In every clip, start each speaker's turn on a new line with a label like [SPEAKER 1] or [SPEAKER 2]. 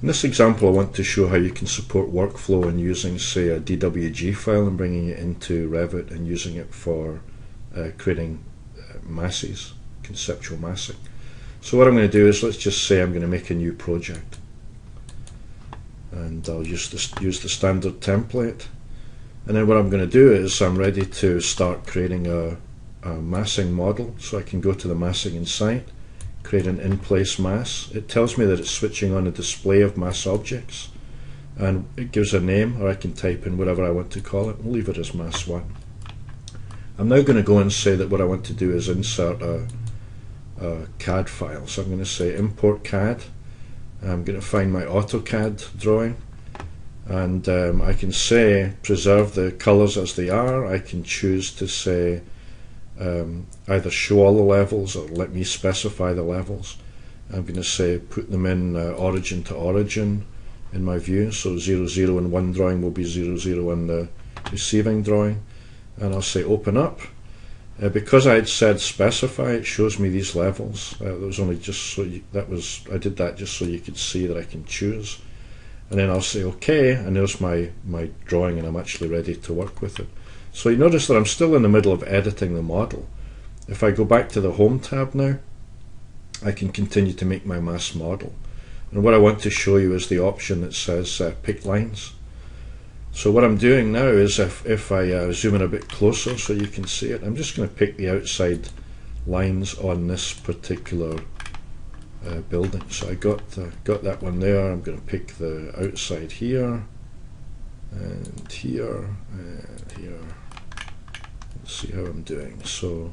[SPEAKER 1] In this example I want to show how you can support workflow in using say a DWG file and bringing it into Revit and using it for uh, creating uh, masses, conceptual massing. So what I'm going to do is let's just say I'm going to make a new project. And I'll use, use the standard template. And then what I'm going to do is I'm ready to start creating a, a massing model so I can go to the massing and site create an in-place mass. It tells me that it's switching on a display of mass objects and it gives a name or I can type in whatever I want to call it. We'll leave it as mass 1. I'm now going to go and say that what I want to do is insert a, a CAD file. So I'm going to say import CAD. I'm going to find my AutoCAD drawing and um, I can say preserve the colors as they are. I can choose to say um, either show all the levels or let me specify the levels. I'm going to say put them in uh, origin to origin in my view. So 0, 0 in one drawing will be 0, 0 in the receiving drawing. And I'll say open up. Uh, because I had said specify, it shows me these levels. Uh, that was only just so you, that was I did that just so you could see that I can choose. And then I'll say OK, and there's my my drawing, and I'm actually ready to work with it. So you notice that I'm still in the middle of editing the model. If I go back to the Home tab now, I can continue to make my mass model. And what I want to show you is the option that says uh, pick lines. So what I'm doing now is if, if I uh, zoom in a bit closer so you can see it, I'm just going to pick the outside lines on this particular uh, building. So I got, uh, got that one there, I'm going to pick the outside here, and here, and here Let's see how I'm doing. So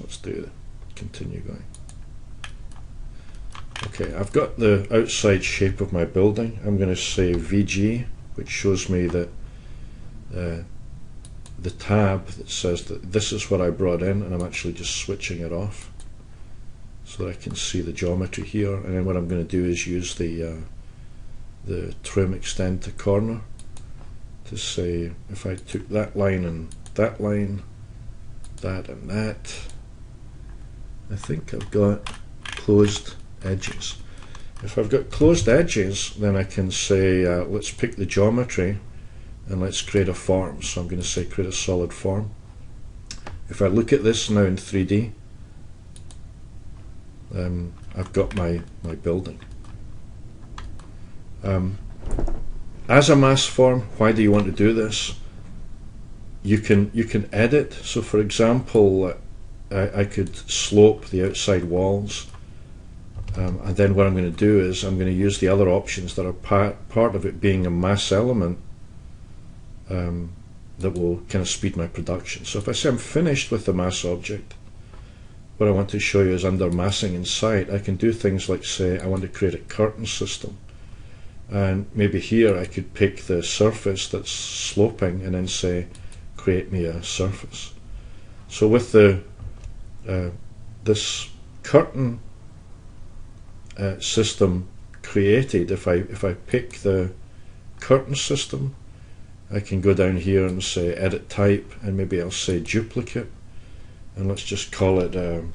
[SPEAKER 1] let's do it. Continue going. Okay, I've got the outside shape of my building. I'm going to say VG, which shows me that uh, the tab that says that this is what I brought in, and I'm actually just switching it off so I can see the geometry here. And then what I'm going to do is use the uh, the trim extend to corner to say if I took that line and that line, that and that, I think I've got closed edges. If I've got closed edges, then I can say, uh, let's pick the geometry and let's create a form. So I'm going to say create a solid form. If I look at this now in 3D, um, I've got my, my building. Um, as a mass form, why do you want to do this? You can you can edit. So, for example, I, I could slope the outside walls, um, and then what I'm going to do is I'm going to use the other options that are part part of it being a mass element um, that will kind of speed my production. So, if I say I'm finished with the mass object, what I want to show you is under massing and site. I can do things like say I want to create a curtain system and maybe here I could pick the surface that's sloping and then say create me a surface so with the uh, this curtain uh, system created if I if I pick the curtain system I can go down here and say edit type and maybe I'll say duplicate and let's just call it um,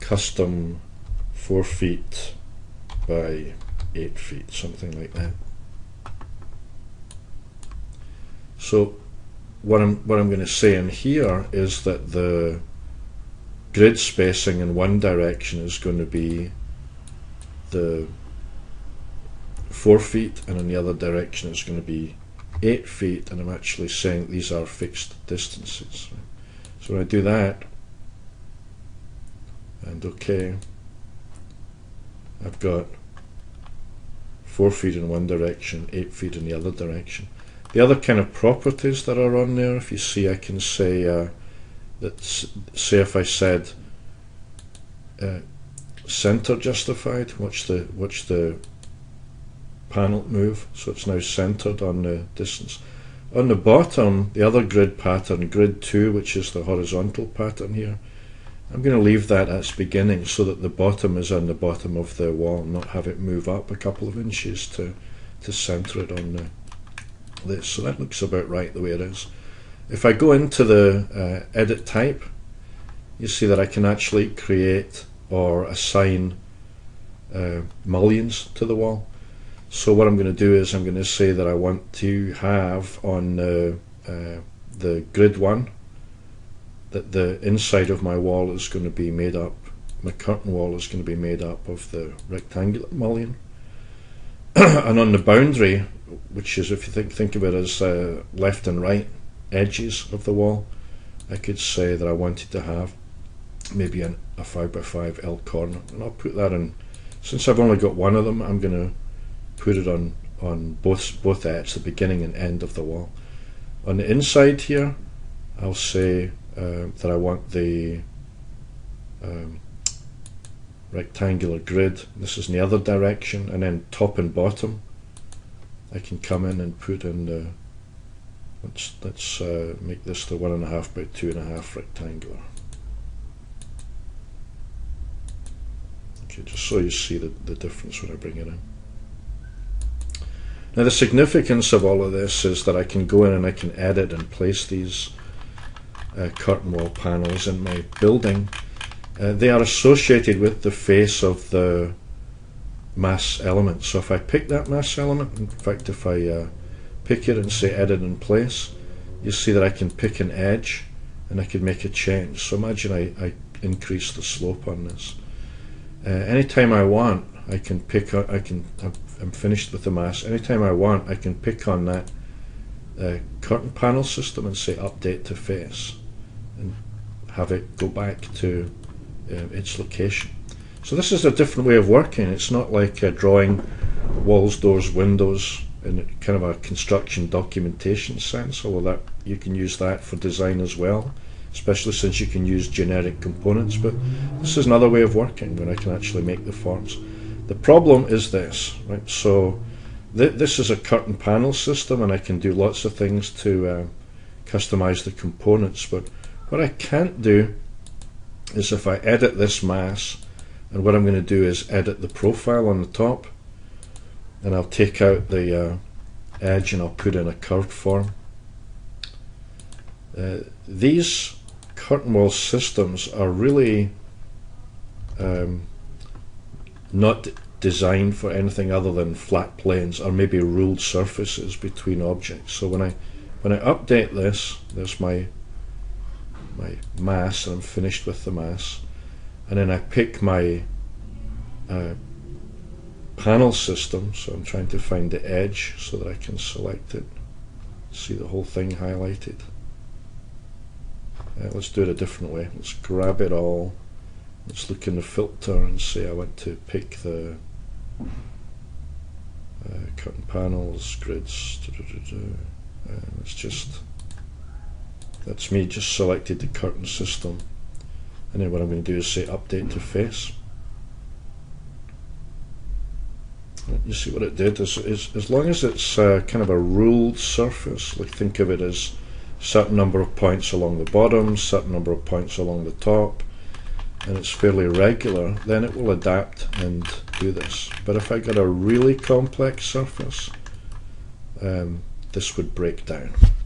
[SPEAKER 1] custom 4 feet by 8 feet, something like that. So what I'm, what I'm going to say in here is that the grid spacing in one direction is going to be the 4 feet and in the other direction it's going to be 8 feet and I'm actually saying these are fixed distances. So when I do that and OK I've got four feet in one direction, eight feet in the other direction. The other kind of properties that are on there, if you see, I can say uh, that. Say if I said uh, center justified, watch the watch the panel move, so it's now centered on the distance. On the bottom, the other grid pattern, grid two, which is the horizontal pattern here, I'm going to leave that at its beginning so that the bottom is on the bottom of the wall, not have it move up a couple of inches to, to centre it on the, this. So that looks about right the way it is. if I go into the uh, edit type you see that I can actually create or assign uh, mullions to the wall so what I'm going to do is I'm going to say that I want to have on uh, uh, the grid one that the inside of my wall is going to be made up my curtain wall is going to be made up of the rectangular mullion. And on the boundary which is if you think think of it as uh, left and right edges of the wall I could say that I wanted to have maybe an, a 5x5 L corner. And I'll put that in since I've only got one of them I'm going to put it on on both both ends, the beginning and end of the wall. On the inside here, I'll say uh, that I want the um, rectangular grid. This is in the other direction, and then top and bottom. I can come in and put in the. Let's let's uh, make this the one and a half by two and a half rectangular. Okay, just so you see the, the difference when I bring it in. Now the significance of all of this is that I can go in and I can edit and place these uh, curtain wall panels in my building. Uh, they are associated with the face of the mass element. So if I pick that mass element, in fact if I uh, pick it and say edit and place, you see that I can pick an edge and I can make a change. So imagine I, I increase the slope on this. Uh, anytime I want, I can pick. I can. I'm finished with the mass. Anytime I want, I can pick on that uh, curtain panel system and say update to face, and have it go back to uh, its location. So this is a different way of working. It's not like uh, drawing walls, doors, windows in kind of a construction documentation sense, although that you can use that for design as well especially since you can use generic components. But this is another way of working when I can actually make the forms. The problem is this, right? So th this is a curtain panel system, and I can do lots of things to uh, customize the components. But what I can't do is if I edit this mass, and what I'm going to do is edit the profile on the top, and I'll take out the uh, edge and I'll put in a curved form. Uh, these curtain wall systems are really um, not designed for anything other than flat planes or maybe ruled surfaces between objects. So when I when I update this, there's my my mass, and I'm finished with the mass, and then I pick my uh, panel system. So I'm trying to find the edge so that I can select it, see the whole thing highlighted. Uh, let's do it a different way. Let's grab it all. Let's look in the filter and say I want to pick the uh, curtain panels, grids. Uh, let's just, that's me just selected the curtain system. And then what I'm going to do is say update to face. You see what it did is, is as long as it's uh, kind of a ruled surface, like think of it as certain number of points along the bottom, certain number of points along the top, and it's fairly regular, then it will adapt and do this. But if I got a really complex surface, um, this would break down.